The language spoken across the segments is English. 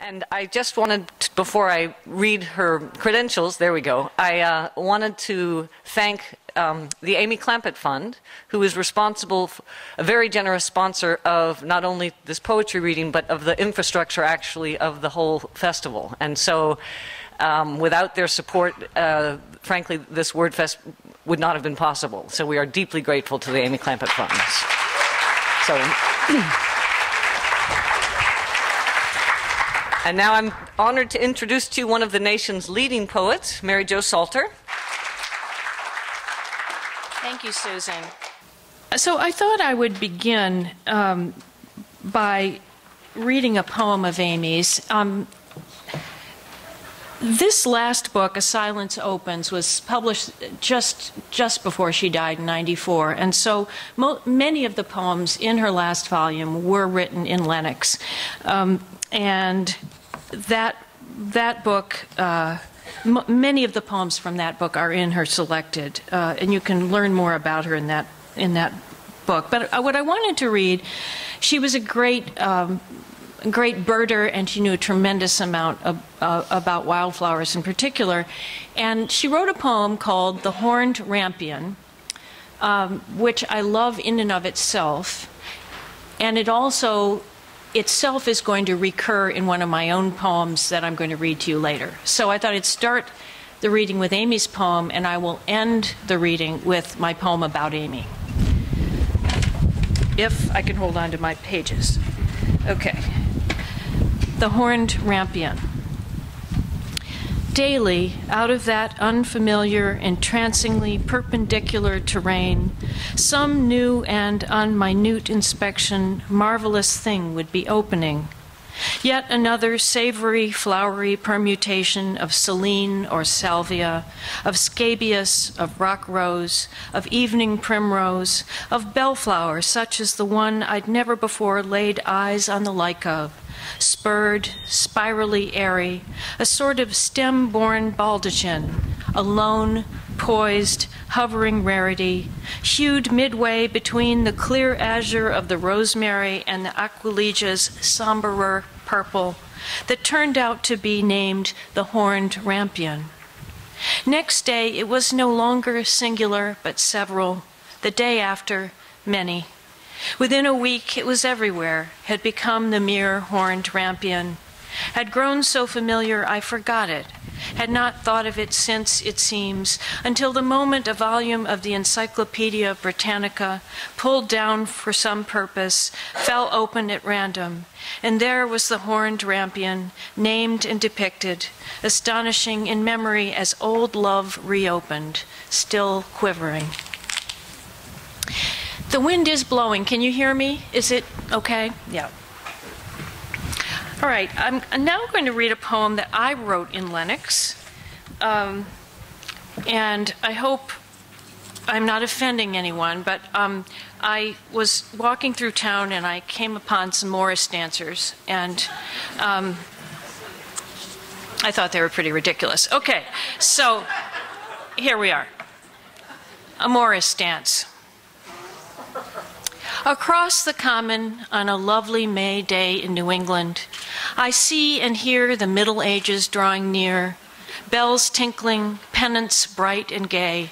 And I just wanted, to, before I read her credentials, there we go, I uh, wanted to thank um, the Amy Clampitt Fund, who is responsible, a very generous sponsor of not only this poetry reading, but of the infrastructure actually of the whole festival. And so, um, without their support, uh, frankly, this WordFest would not have been possible. So, we are deeply grateful to the Amy Clampitt Funds. So. And now I'm honored to introduce to you one of the nation's leading poets, Mary Jo Salter. Thank you, Susan. So I thought I would begin um, by reading a poem of Amy's. Um, this last book, A Silence Opens, was published just just before she died in '94, and so mo- many of the poems in her last volume were written in Lenox, um, and that that book. Uh, many of the poems from that book are in her selected, uh, and you can learn more about her in that in that book. But uh, what I wanted to read, she was a great. Um, great birder, and she knew a tremendous amount of, uh, about wildflowers in particular. And she wrote a poem called The Horned Rampion, um, which I love in and of itself. And it also itself is going to recur in one of my own poems that I'm going to read to you later. So I thought I'd start the reading with Amy's poem, and I will end the reading with my poem about Amy. If I can hold on to my pages. Okay. The Horned Rampion. Daily, out of that unfamiliar, entrancingly perpendicular terrain, some new and, on minute inspection, marvelous thing would be opening. Yet another savory, flowery permutation of saline or salvia, of scabious, of rock rose, of evening primrose, of bellflower such as the one I'd never before laid eyes on the like of, spurred, spirally airy, a sort of stem born baldachin, alone, poised, hovering rarity, hued midway between the clear azure of the rosemary and the aquilegia's somberer purple, that turned out to be named the horned rampion. Next day, it was no longer singular, but several. The day after, many. Within a week, it was everywhere, had become the mere horned rampion, had grown so familiar I forgot it, had not thought of it since, it seems, until the moment a volume of the Encyclopedia Britannica, pulled down for some purpose, fell open at random, and there was the horned rampion, named and depicted, astonishing in memory as old love reopened, still quivering. The wind is blowing. Can you hear me? Is it okay? Yeah. All right. I'm now going to read a poem that I wrote in Lenox. Um, and I hope I'm not offending anyone, but um, I was walking through town and I came upon some Morris dancers, and um, I thought they were pretty ridiculous. Okay, so here we are a Morris dance. Across the common on a lovely May day in New England, I see and hear the Middle Ages drawing near, bells tinkling, pennants bright and gay,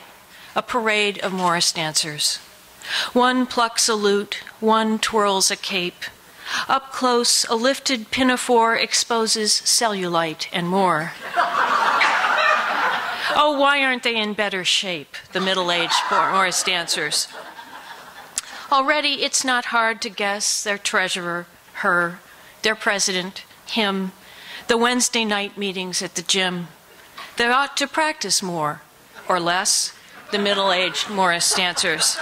a parade of Morris dancers. One plucks a lute, one twirls a cape. Up close, a lifted pinafore exposes cellulite and more. oh, why aren't they in better shape, the middle aged Morris dancers? Already, it's not hard to guess their treasurer, her, their president, him, the Wednesday night meetings at the gym. They ought to practice more, or less, the middle aged Morris dancers.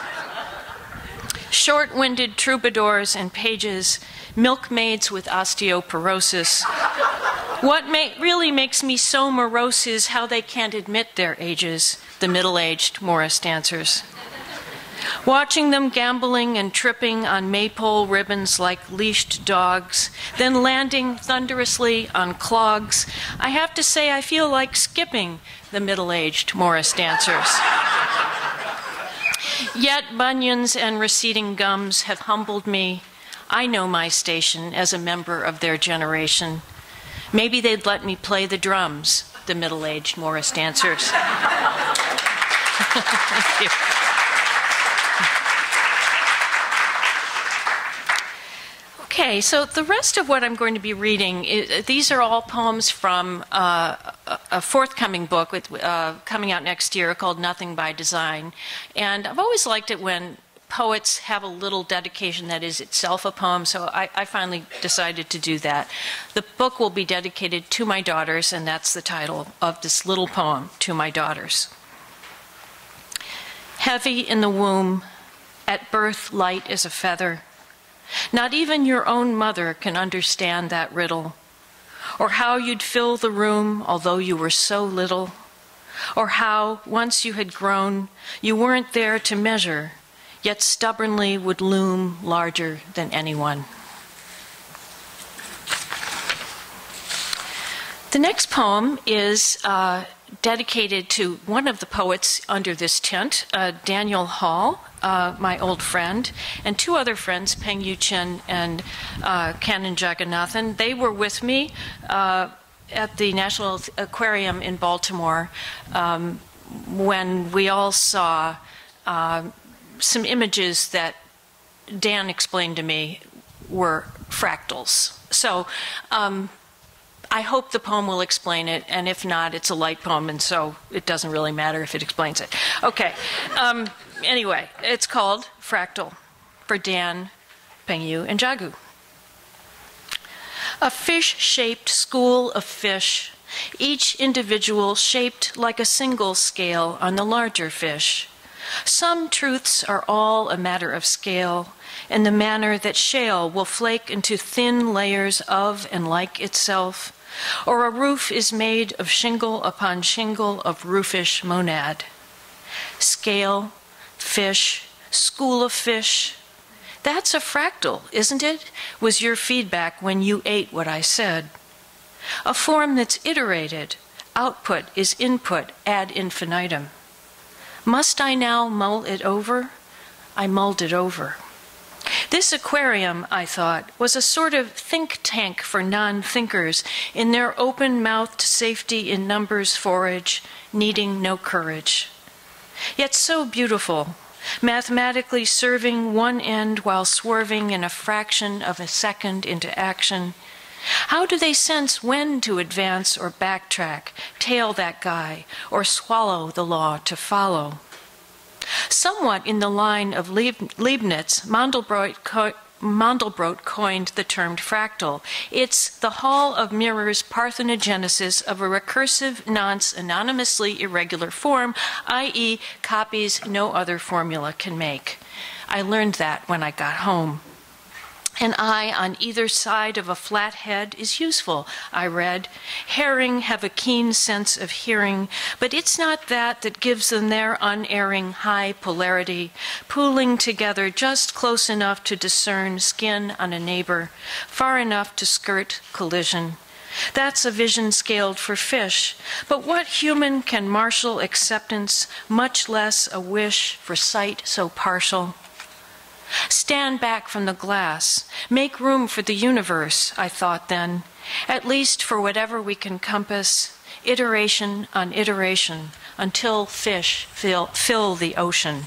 Short winded troubadours and pages, milkmaids with osteoporosis. What really makes me so morose is how they can't admit their ages, the middle aged Morris dancers. Watching them gambling and tripping on maypole ribbons like leashed dogs, then landing thunderously on clogs, I have to say I feel like skipping the middle aged Morris dancers. Yet bunions and receding gums have humbled me. I know my station as a member of their generation. Maybe they'd let me play the drums, the middle aged Morris dancers. Thank you. Okay, so the rest of what I'm going to be reading, is, these are all poems from uh, a forthcoming book with, uh, coming out next year called Nothing by Design. And I've always liked it when poets have a little dedication that is itself a poem, so I, I, finally decided to do that. The book will be dedicated to my daughters, and that's the title of this little poem, To My Daughters. Heavy in the womb, at birth light as a feather not even your own mother can understand that riddle, or how you'd fill the room although you were so little, or how, once you had grown, you weren't there to measure, yet stubbornly would loom larger than anyone. The next poem is uh, dedicated to one of the poets under this tent, uh, Daniel Hall, uh, my old friend, and two other friends, Peng Yu Chen and uh, Canon Jagannathan. They were with me uh, at the National Aquarium in Baltimore um, when we all saw uh, some images that Dan explained to me were fractals. So um, I hope the poem will explain it, and if not, it's a light poem, and so it doesn't really matter if it explains it. Okay. Um, anyway, it's called Fractal for Dan, Pengyu, and Jagu. A fish shaped school of fish, each individual shaped like a single scale on the larger fish. Some truths are all a matter of scale, in the manner that shale will flake into thin layers of and like itself or a roof is made of shingle upon shingle of roofish monad. Scale, fish, school of fish. That's a fractal, isn't it? Was your feedback when you ate what I said. A form that's iterated. Output is input ad infinitum. Must I now mull it over? I mulled it over. This aquarium, I thought, was a sort of think tank for non thinkers in their open mouthed safety in numbers forage, needing no courage. Yet so beautiful, mathematically serving one end while swerving in a fraction of a second into action. How do they sense when to advance or backtrack, tail that guy, or swallow the law to follow? Somewhat in the line of Leibniz, Mandelbrot, Mandelbrot coined the term fractal. It's the hall of mirrors parthenogenesis of a recursive nonce anonymously irregular form, i.e., copies no other formula can make. I learned that when I got home. An eye on either side of a flat head is useful, I read. Herring have a keen sense of hearing, but it's not that that gives them their unerring high polarity, pooling together just close enough to discern skin on a neighbor, far enough to skirt collision. That's a vision scaled for fish. But what human can marshal acceptance, much less a wish for sight so partial? Stand back from the glass. Make room for the universe, I thought then, at least for whatever we can compass, iteration on iteration, until fish fill, fill the ocean.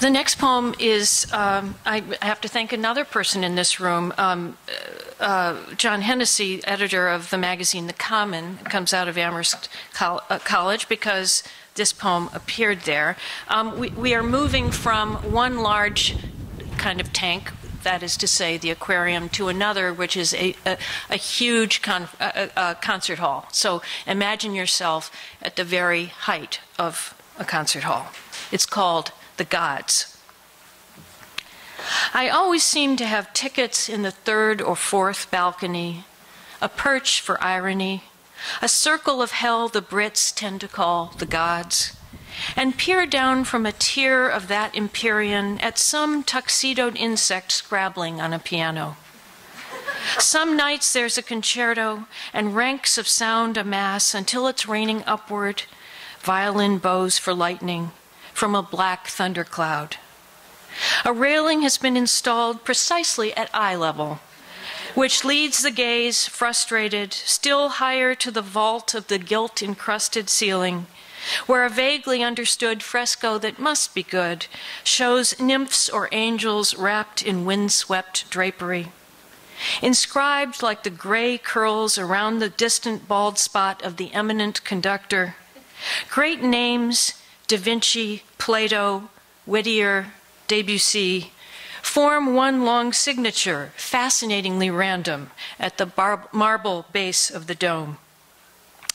The next poem is um, I have to thank another person in this room. Um, uh, John Hennessy, editor of the magazine The Common, comes out of Amherst Col- uh, College because this poem appeared there. Um, we, we are moving from one large kind of tank that is to say, the aquarium, to another, which is a, a, a huge con, a, concert hall. So imagine yourself at the very height of a concert hall. It's called the Gods. I always seem to have tickets in the third or fourth balcony, a perch for irony, a circle of hell the Brits tend to call the gods, and peer down from a tier of that empyrean at some tuxedoed insect scrabbling on a piano. Some nights there's a concerto and ranks of sound amass until it's raining upward, violin bows for lightning from a black thundercloud. A railing has been installed precisely at eye level which leads the gaze, frustrated, still higher to the vault of the gilt encrusted ceiling, where a vaguely understood fresco that must be good shows nymphs or angels wrapped in windswept drapery. Inscribed like the gray curls around the distant bald spot of the eminent conductor, great names Da Vinci, Plato, Whittier, Debussy, form one long signature, fascinatingly random, at the marble base of the dome.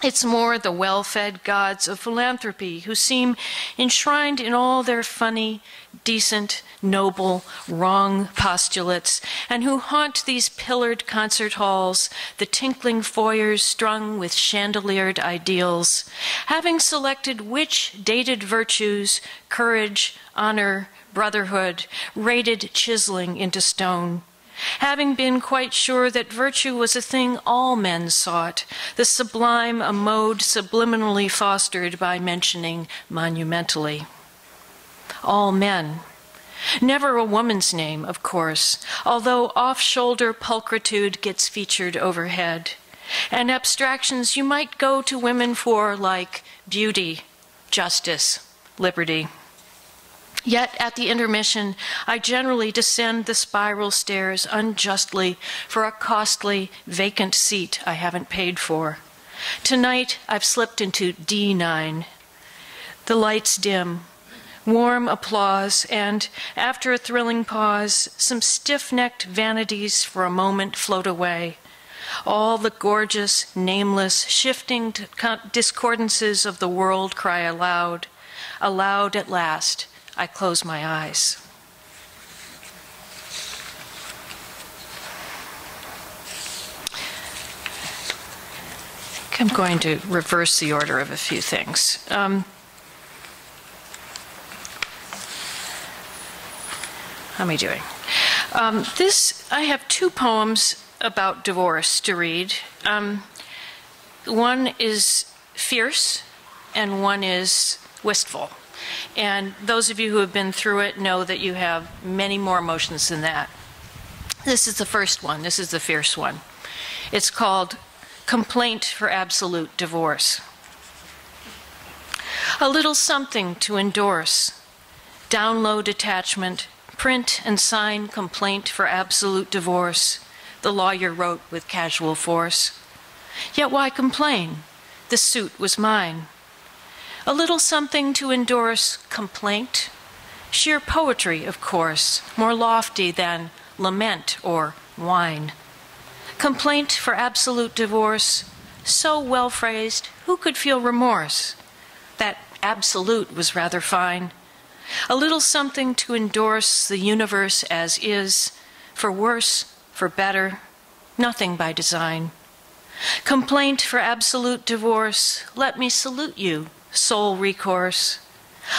It's more the well fed gods of philanthropy who seem enshrined in all their funny, decent, noble, wrong postulates, and who haunt these pillared concert halls, the tinkling foyers strung with chandeliered ideals, having selected which dated virtues, courage, honor, brotherhood, rated chiseling into stone having been quite sure that virtue was a thing all men sought, the sublime a mode subliminally fostered by mentioning monumentally. All men. Never a woman's name, of course, although off shoulder pulchritude gets featured overhead. And abstractions you might go to women for, like beauty, justice, liberty. Yet at the intermission, I generally descend the spiral stairs unjustly for a costly, vacant seat I haven't paid for. Tonight, I've slipped into D9. The lights dim, warm applause, and after a thrilling pause, some stiff necked vanities for a moment float away. All the gorgeous, nameless, shifting discordances of the world cry aloud, aloud at last I close my eyes. I'm going to reverse the order of a few things. Um, how am I doing? Um, this, I have two poems about divorce to read. Um, one is fierce, and one is wistful. And those of you who have been through it know that you have many more emotions than that. This is the first one, this is the fierce one. It's called Complaint for Absolute Divorce. A little something to endorse. Download attachment, print and sign complaint for absolute divorce, the lawyer wrote with casual force. Yet why complain? The suit was mine. A little something to endorse complaint. Sheer poetry, of course, more lofty than lament or whine. Complaint for absolute divorce, so well phrased, who could feel remorse? That absolute was rather fine. A little something to endorse the universe as is, for worse, for better, nothing by design. Complaint for absolute divorce, let me salute you sole recourse.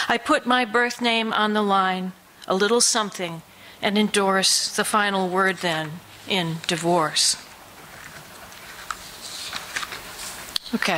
I put my birth name on the line, a little something, and endorse the final word then in divorce. Okay.